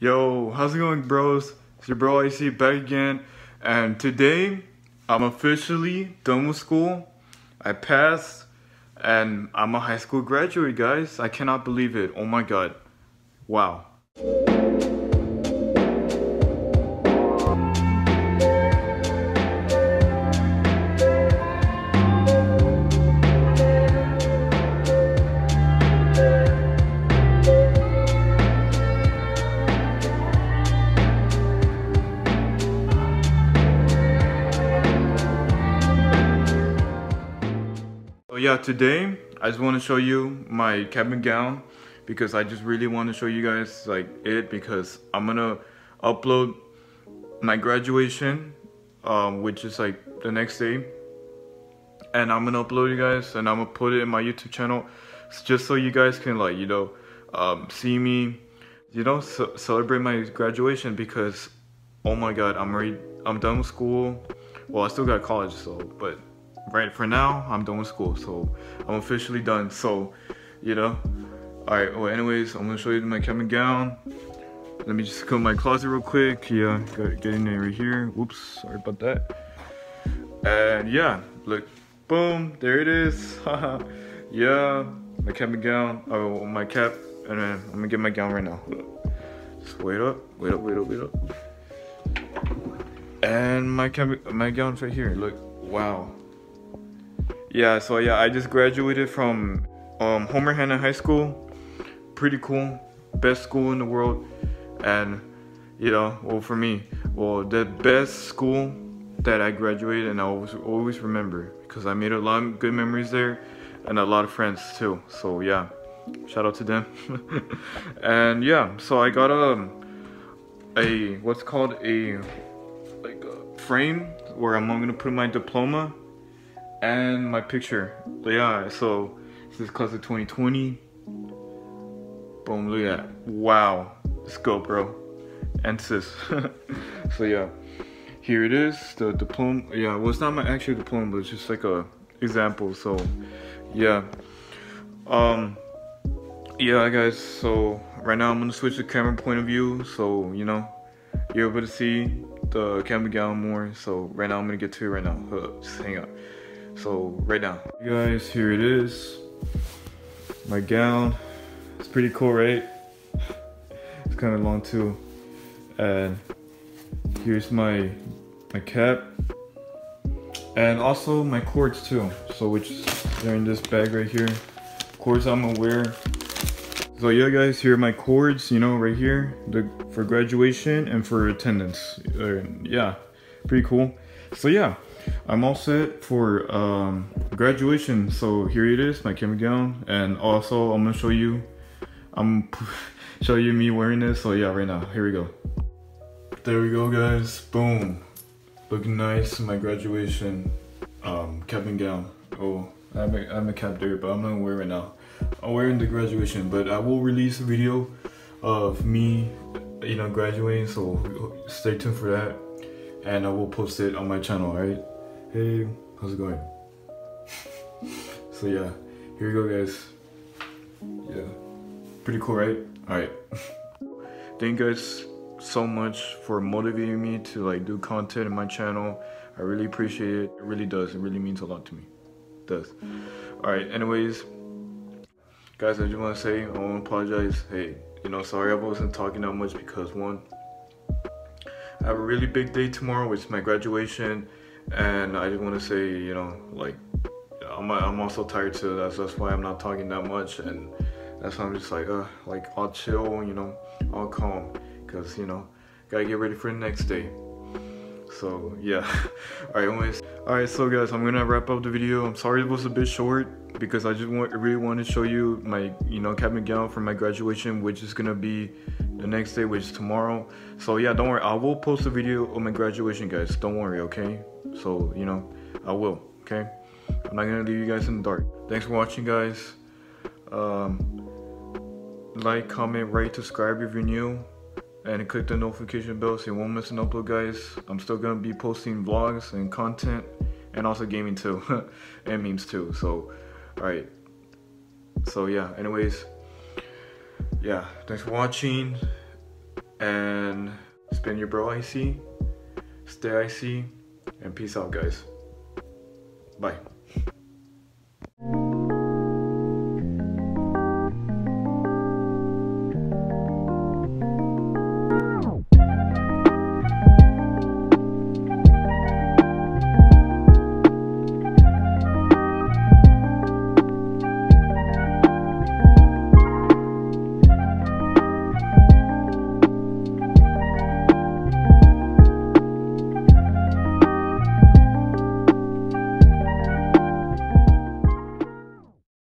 Yo, how's it going, bros? It's your bro ICEY back again, and today I'm officially done with school. I passed, and I'm a high school graduate, guys. I cannot believe it. Oh my god. Wow. So yeah, today I just want to show you my cap and gown because I just really want to show you guys like it because I'm gonna upload my graduation, um, which is like the next day, and I'm gonna upload you guys and I'm gonna put it in my YouTube channel just so you guys can like you know um, see me, you know, ce- celebrate my graduation because oh my god, I'm already I'm done with school. Well, I still got college, so but right for now i'm done with school so i'm officially done so you know? All right well anyways i'm gonna show you my cap gown. Let me just go my closet real quick. Yeah got get in there right here. Whoops sorry about that. And yeah look boom there it is. Yeah my cap gown oh my cap and then i'm gonna get my gown right now. Just wait up wait up wait up wait up. And my cap my gown's right here look wow yeah, so yeah, I just graduated from um, Homer Hanna High School. Pretty cool, best school in the world, and you know, well for me, well the best school that I graduated, and I always always remember because I made a lot of good memories there, and a lot of friends too. So yeah, shout out to them. and yeah, so I got a a what's called a like a frame where I'm gonna put my diploma and my picture. But yeah, so this is class of 2020. Boom, look at that. Wow. Let's go, bro. And sis. so yeah, here it is, the diploma. Yeah, well, it's not my actual diploma, but it's just like a example. So yeah. Um, yeah, guys, so right now I'm gonna switch the camera point of view. So, you know, you're able to see the camera gown more. So right now I'm gonna get to it right now. Just hang up. So right now, guys, here it is. My gown. It's pretty cool, right? It's kind of long too. And here's my my cap. And also my cords too. So which they're in this bag right here. Cords I'm gonna wear. So yeah guys, here are my cords, you know, right here. The for graduation and for attendance. Uh, yeah, pretty cool. So yeah. I'm all set for um, graduation. So here it is, my camera gown. And also I'm gonna show you, I'm show you me wearing this. So yeah, right now, here we go. There we go guys, boom. Looking nice, my graduation um, cap and gown. Oh, I am a, I have a cap there, but I'm not wearing it right now. I'm wearing the graduation, but I will release a video of me, you know, graduating. So stay tuned for that and I will post it on my channel, alright? Hey, how's it going? so yeah, here we go guys. Yeah, pretty cool, right? Alright. Thank you guys so much for motivating me to like do content in my channel. I really appreciate it. It really does. It really means a lot to me. It does. Alright, anyways, guys, I just want to say, I want to apologize. Hey, you know, sorry I wasn't talking that much because one, I have a really big day tomorrow, which is my graduation, and I just want to say, you know, like, I'm, I'm also tired too. That's that's why I'm not talking that much, and that's why I'm just like, uh, like I'll chill, you know, I'll calm, cause you know, gotta get ready for the next day. So yeah, all right, anyways, all right, so guys, I'm gonna wrap up the video. I'm sorry it was a bit short because I just want, really want to show you my, you know, cap and gown for my graduation, which is gonna be the next day, which is tomorrow. So yeah, don't worry, I will post a video of my graduation, guys. Don't worry, okay? So you know, I will, okay? I'm not gonna leave you guys in the dark. Thanks for watching, guys. Um, like, comment, rate, subscribe if you're new and click the notification bell so you won't miss an upload guys i'm still gonna be posting vlogs and content and also gaming too and memes too so all right so yeah anyways yeah thanks for watching And spin your bro ICEY, stay ICEY, and peace out, guys. Bye.